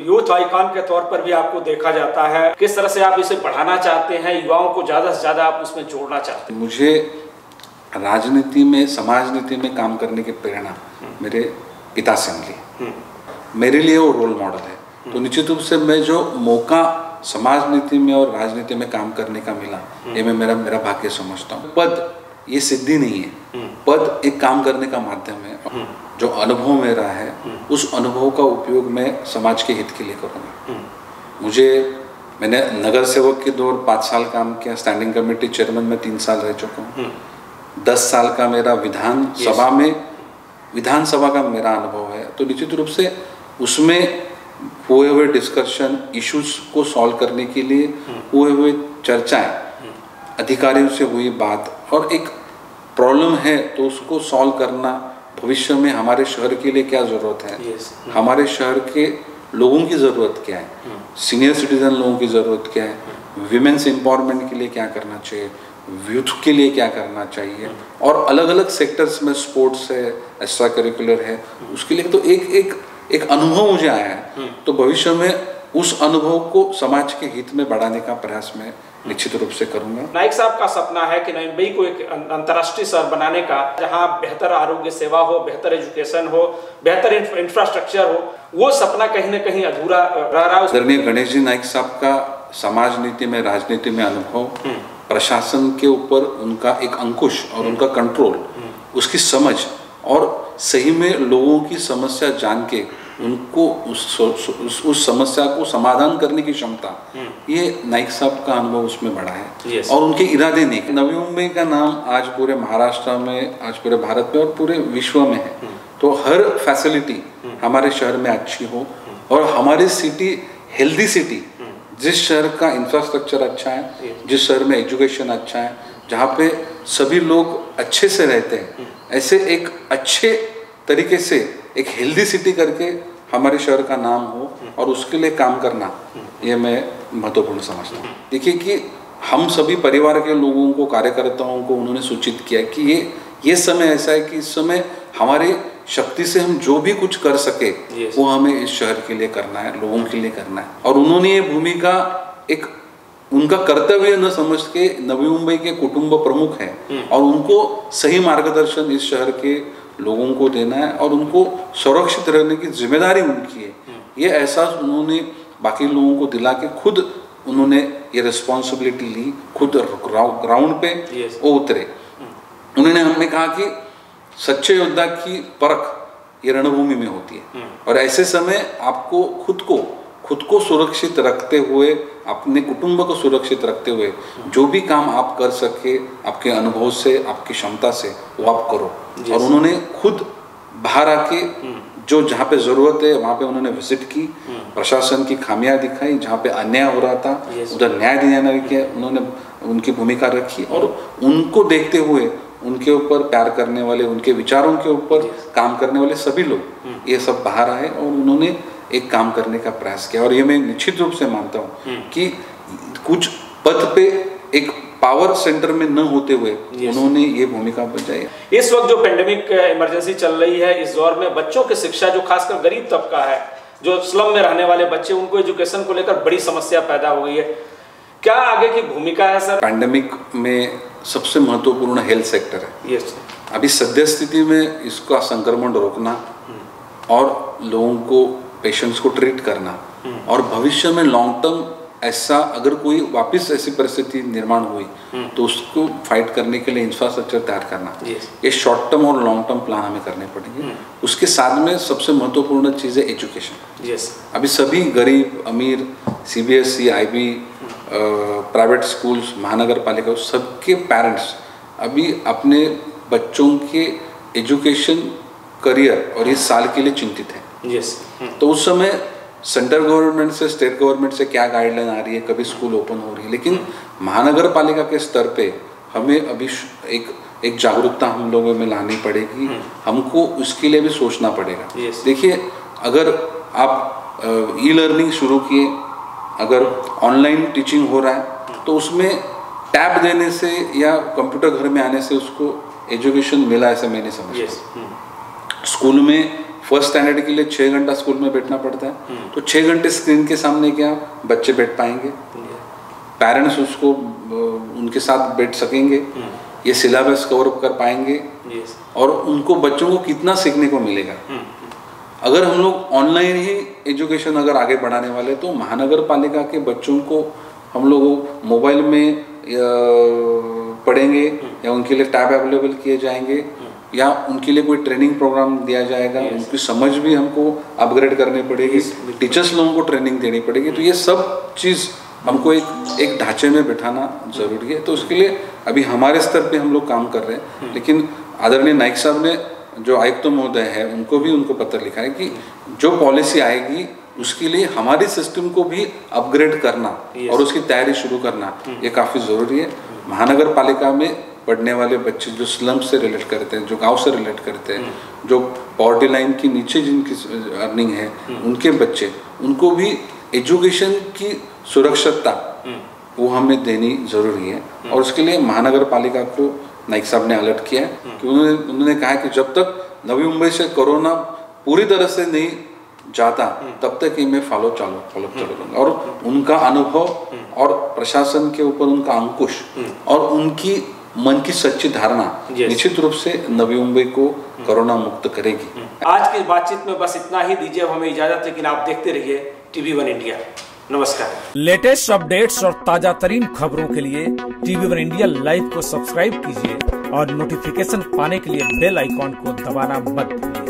Youth icon के तौर पर भी आपको देखा जाता है। किस तरह से आप इसे बढ़ाना चाहते हैं युवाओं को ज़्यादा से ज़्यादा आप उसमें जोड़ना चाहते हैं? मुझे राजनीति में समाज नीति में काम करने की प्रेरणा मेरे पिता से मिली। मेरे लिए वो रोल मॉडल है। तो निश्चित रूप से मैं जो मौका समाज नीति में और राजनीति में काम करने का मिला ये मैं मेरा मेरा भाग्य समझता हूँ। पद ये सिद्धि नहीं है। पद एक काम करने का माध्यम है। जो अनुभव मेरा है उस अनुभव का उपयोग मैं समाज के हित के लिए करूँगा। मुझे मैंने नगर सेवक के दौर पाँच साल काम किया स्टैंडिंग कमेटी चेयरमैन में तीन साल रह चुका हूँ। दस साल का मेरा विधान सभा में विधानसभा का मेरा अनुभव है। तो निश्चित रूप से उसमें हुए हुए डिस्कशन इश्यूज़ को सॉल्व करने के लिए हुए हुए चर्चाएँ अधिकारियों से हुई बात और एक प्रॉब्लम है तो उसको सॉल्व करना भविष्य में हमारे शहर के लिए क्या ज़रूरत है? Yes. हमारे शहर के लोगों की ज़रूरत क्या है? सीनियर सिटीजन लोगों की ज़रूरत क्या है? विमेंस एम्पावरमेंट के लिए क्या करना चाहिए? यूथ के लिए क्या करना चाहिए? और अलग अलग सेक्टर्स में स्पोर्ट्स है एक्स्ट्रा करिकुलर है उसके लिए तो एक एक एक अनुभव मुझे आया है। तो भविष्य में उस अनुभव को समाज के हित में बढ़ाने का प्रयास मैं निश्चित रूप से करूँगा। नाइक साहब का सपना है कि नई मुंबई को एक अं- अंतर्राष्ट्रीय शहर बनाने का जहाँ बेहतर आरोग्य सेवा हो बेहतर एजुकेशन हो बेहतर इंफ्रास्ट्रक्चर हो वो सपना कहीं ना कहीं अधूरा रह रहा है। आदरणीय गणेश जी नाइक साहब का समाज नीति में राजनीति में अनुभव प्रशासन के ऊपर उनका एक अंकुश और उनका कंट्रोल उसकी समझ और सही में लोगों की समस्या जान के उनको उस, उस, उस समस्या को समाधान करने की क्षमता ये नाइक साहब का अनुभव उसमें बड़ा है। और उनके इरादे नवी मुंबई का नाम आज पूरे महाराष्ट्र में आज पूरे भारत में और पूरे विश्व में है। तो हर फैसिलिटी हमारे शहर में अच्छी हो और हमारी सिटी हेल्दी सिटी जिस शहर का इंफ्रास्ट्रक्चर अच्छा है जिस शहर में एजुकेशन अच्छा है जहाँ पे सभी लोग अच्छे से रहते हैं ऐसे एक अच्छे तरीके से एक हेल्दी सिटी करके हमारे शहर का नाम हो और उसके लिए काम करना ये मैं महत्वपूर्ण समझता हूँ। देखिए कि हम सभी परिवार के लोगों को कार्यकर्ताओं को उन्होंने सूचित किया कि ये ये समय ऐसा है कि इस समय हमारे शक्ति से हम जो भी कुछ कर सके वो हमें इस शहर के लिए करना है लोगों के लिए करना है। और उन्होंने ये भूमिका एक उनका कर्तव्य न समझ के नवी मुंबई के कुटुंब प्रमुख हैं और उनको सही मार्गदर्शन इस शहर के लोगों को देना है और उनको सुरक्षित रहने की ज़िम्मेदारी उनकी है। ये एहसास उन्होंने बाकी लोगों को दिला के खुद उन्होंने ये रिस्पॉन्सिबिलिटी ली खुद ग्राउंड पे वो उतरे। उन्होंने हमने कहा कि सच्चे योद्धा की परख ये रणभूमि में होती है। और ऐसे समय आपको खुद को खुद को सुरक्षित रखते हुए अपने कुटुंब को सुरक्षित रखते हुए जो भी काम आप कर सके आपके अनुभव से आपकी क्षमता से वो आप करो। और उन्होंने खुद बाहर आके जो जहाँ पे ज़रूरत है वहाँ पे उन्होंने विज़िट की प्रशासन की खामियाँ दिखाई जहाँ पे अन्याय हो रहा था उधर न्याय दिलाने के उन्होंने उनकी भूमिका रखी और उनको देखते हुए उनके ऊपर प्यार करने वाले उनके विचारों के ऊपर काम करने वाले सभी लोग ये सब बाहर आए और उन्होंने एक काम करने का प्रयास किया। और ये मैं निश्चित रूप से मानता हूँ कि कुछ पद पे एक पावर सेंटर में न होते हुए उन्होंने ये भूमिका बजाई। इस वक्त जो पेंडेमिक इमरजेंसी चल रही है इस दौर में बच्चों की शिक्षा जो खासकर गरीब तबका है जो स्लम में रहने वाले बच्चे उनको एजुकेशन को लेकर बड़ी समस्या पैदा हो गई है। क्या आगे की भूमिका है सर? पैंडेमिक में सबसे महत्वपूर्ण हेल्थ सेक्टर है। ये अभी सद्य स्थिति में इसका संक्रमण रोकना और लोगों को पेशेंट्स को ट्रीट करना। और भविष्य में लॉन्ग टर्म ऐसा अगर कोई वापस ऐसी परिस्थिति निर्माण हुई तो उसको फाइट करने के लिए इंफ्रास्ट्रक्चर तैयार करना। ये शॉर्ट टर्म और लॉन्ग टर्म प्लान हमें करने पड़ेंगे। उसके साथ में सबसे महत्वपूर्ण चीज़ है एजुकेशन अभी सभी गरीब अमीर C B S C I B private schools महानगर पालिका सबके पेरेंट्स अभी अपने बच्चों के एजुकेशन करियर और इस साल के लिए चिंतित हैं। यस तो उस समय सेंट्रल गवर्नमेंट से स्टेट गवर्नमेंट से क्या गाइडलाइन आ रही है? कभी स्कूल ओपन हो रही है। लेकिन महानगर पालिका के स्तर पे हमें अभी एक एक जागरूकता हम लोगों में लानी पड़ेगी। हमको उसके लिए भी सोचना पड़ेगा। Yes. देखिए अगर आप ई लर्निंग शुरू किए अगर ऑनलाइन टीचिंग हो रहा है तो उसमें टैब देने से या कंप्यूटर घर में आने से उसको एजुकेशन मिला ऐसा मैंने समझता यस स्कूल में फ़र्स्ट स्टैंडर्ड के लिए छः घंटा स्कूल में बैठना पड़ता है। तो छः घंटे स्क्रीन के सामने क्या बच्चे बैठ पाएँगे? पेरेंट्स उसको उनके साथ बैठ सकेंगे। ये सिलेबस कवर कर पाएँगे। और उनको बच्चों को कितना सीखने को मिलेगा? अगर हम लोग ऑनलाइन ही एजुकेशन अगर आगे बढ़ाने वाले तो महानगर पालिका के बच्चों को हम लोग मोबाइल में पढ़ेंगे या उनके लिए टैब अवेलेबल किए जाएँगे। या उनके लिए कोई ट्रेनिंग प्रोग्राम दिया जाएगा? उनकी समझ भी हमको अपग्रेड करनी पड़ेगी। टीचर्स लोगों को ट्रेनिंग देनी पड़ेगी। तो ये सब चीज़ हमको एक एक ढांचे में बैठाना ज़रूरी है। तो उसके लिए अभी हमारे स्तर पे हम लोग काम कर रहे हैं। लेकिन आदरणीय नाइक साहब ने जो आयुक्त महोदय है उनको भी उनको पत्र लिखा है कि जो पॉलिसी आएगी उसके लिए हमारे सिस्टम को भी अपग्रेड करना और उसकी तैयारी शुरू करना ये काफ़ी ज़रूरी है। महानगर पालिका में पढ़ने वाले बच्चे जो स्लम से रिलेट करते हैं जो गाँव से रिलेट करते हैं जो पॉवर्टी लाइन के नीचे जिनकी अर्निंग है उनके बच्चे उनको भी एजुकेशन की सुरक्षितता वो हमें देनी ज़रूरी है। और उसके लिए महानगर पालिका को नाइक साहब ने अलर्ट किया है कि उन्होंने उन्होंने कहा कि जब तक नवी मुंबई से कोरोना पूरी तरह से नहीं जाता तब तक ही मैं फॉलो चालू फॉलो चालू करूँगा। और उनका अनुभव और प्रशासन के ऊपर उनका अंकुश और उनकी मन की सच्ची धारणा निश्चित रूप से नवी मुंबई को कोरोना मुक्त करेगी। आज की बातचीत में बस इतना ही। दीजिए अब हमें इजाज़त लेकिन आप देखते रहिए टीवी वन इंडिया। नमस्कार। लेटेस्ट अपडेट्स और ताज़ा तरीन खबरों के लिए टीवी वन इंडिया लाइव को सब्सक्राइब कीजिए और नोटिफिकेशन पाने के लिए बेल आइकॉन को दबाना मत भूलिए।